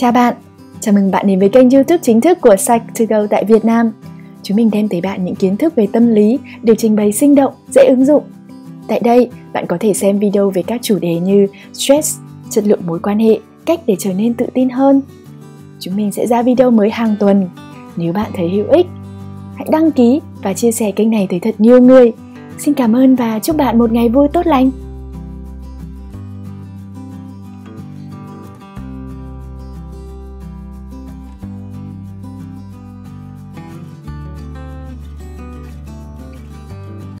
Chào bạn, chào mừng bạn đến với kênh youtube chính thức của Psych2Go tại Việt Nam. Chúng mình đem tới bạn những kiến thức về tâm lý được trình bày sinh động, dễ ứng dụng. Tại đây, bạn có thể xem video về các chủ đề như stress, chất lượng mối quan hệ, cách để trở nên tự tin hơn. Chúng mình sẽ ra video mới hàng tuần. Nếu bạn thấy hữu ích, hãy đăng ký và chia sẻ kênh này tới thật nhiều người. Xin cảm ơn và chúc bạn một ngày vui tốt lành.